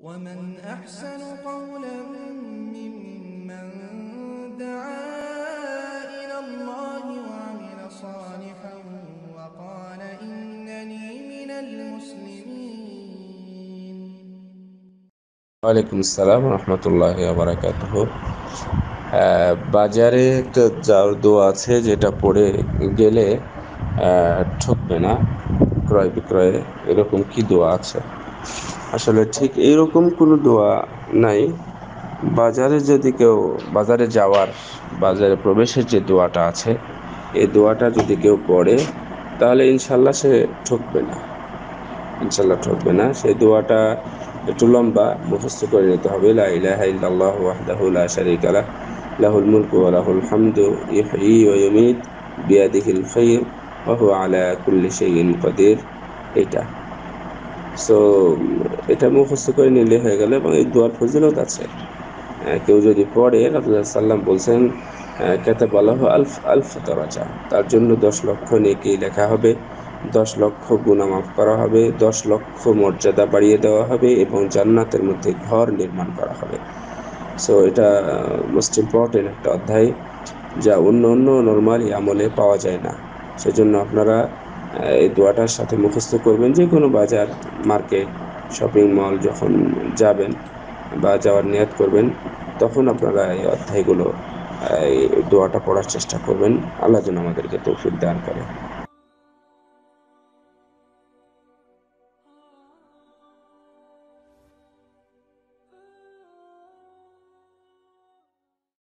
ومن أحسن قولا ممن دعا إلى الله وعمل صالحا وقال إنني من المسلمين ওয়ালাইকুম আসসালাম রহমতুল্লাহ বারাকাতুহ বাজারে একটা যার দোয়া আছে যেটা পড়ে গেলে আহ, ঠকবে না ক্রয় বিক্রয়ে এরকম কি দোয়া আছে আসলে ঠিক এইরকম কোনো দোয়া নাই। বাজারে যদি কেউ, বাজারে যাওয়ার, বাজারে প্রবেশের যে দোয়াটা আছে, এই দোয়াটা যদি কেউ পড়ে, তাহলে ইনশাল্লাহ সে ঠকবে না। ইনশাল্লাহ ঠকবে না। সেই দোয়াটা একটু লম্বা, মুখস্থ করে নিতে হবে। লা ইলাহা ইল্লাল্লাহ ওয়াহদাহু লা শারীকা লাহ, লাহুল মুলকু ওয়া লাহুল হামদু ইহয়ী ওয়া ইউমীত বিয়াদিহিল খায়র, ওয়া আলা কুল্লি শাইইন কাদির। এটা সো এটা মুখস্থ করে নিলে হয়ে গেল এবং এই দোয়ার ফজিলত আছে। কেউ যদি পড়ে, রাসূলুল্লাহ সাল্লাম বলছেন কেতে বলা আল্লাহ আলফ আলফ দরাজা। তার জন্য দশ লক্ষ নেকি লেখা হবে, দশ লক্ষ গুণামাফ করা হবে, দশ লক্ষ মর্যাদা বাড়িয়ে দেওয়া হবে এবং জান্নাতের মধ্যে ঘর নির্মাণ করা হবে। সো এটা মোস্ট ইম্পর্টেন্ট একটা অধ্যায় যা অন্য অন্য নর্মালি আমলে পাওয়া যায় না। সেজন্য আপনারা এই দোয়াটার সাথে মুখস্থ করবেন যে কোনো বাজার মার্কেট শপিং মল যখন যাবেন বা যাওয়ার নিয়াত করবেন, তখন আপনারা এই অধ্যায়গুলো, এই দোয়াটা পড়ার চেষ্টা করবেন। আল্লাহ যেন আমাদেরকে তৌফিক দান করে।